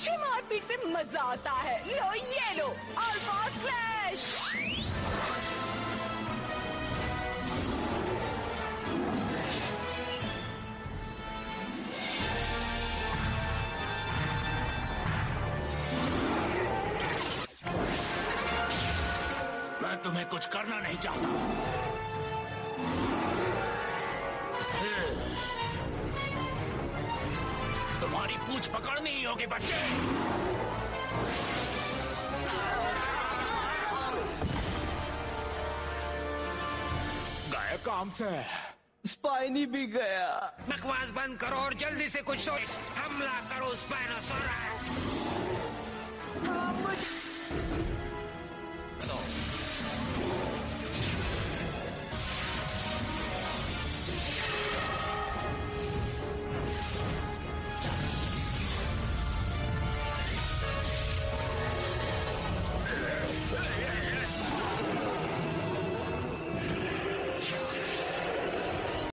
मुझे मारपीट पे मज़ा आता है। लो, ये लो, अल्फ़ा स्लैश। मैं तुम्हें कुछ करना नहीं चाहता। तुम्हारी पूछ पकड़नी ही होगी बच्चे। गए काम से स्पाइनी भी गया। बकवास बंद करो और जल्दी से कुछ सोच। हमला करो स्पाइनोसोरस।